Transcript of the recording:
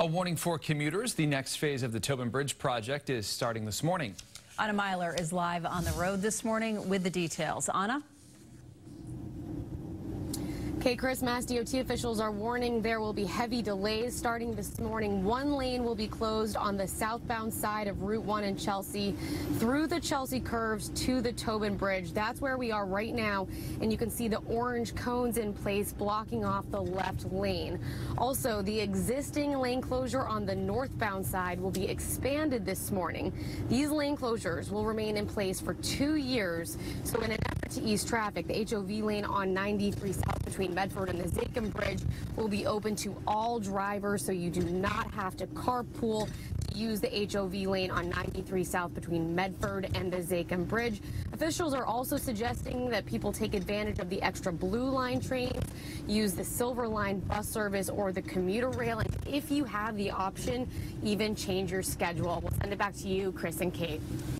A warning for commuters. The next phase of the Tobin Bridge project is starting this morning. Anna Meiler is live on the road this morning with the details. Anna? Okay, Chris, Mass DOT officials are warning there will be heavy delays starting this morning. One lane will be closed on the southbound side of Route 1 in Chelsea through the Chelsea curves to the Tobin Bridge. That's where we are right now, and you can see the orange cones in place blocking off the left lane. Also, the existing lane closure on the northbound side will be expanded this morning. These lane closures will remain in place for two years. So in an to ease traffic, the HOV lane on 93 South between Medford and the Zakim Bridge will be open to all drivers, so you do not have to carpool to use the HOV lane on 93 South between Medford and the Zakim Bridge. Officials are also suggesting that people take advantage of the extra blue line trains, use the silver line bus service or the commuter rail, and if you have the option, even change your schedule. We'll send it back to you, Chris and Kate.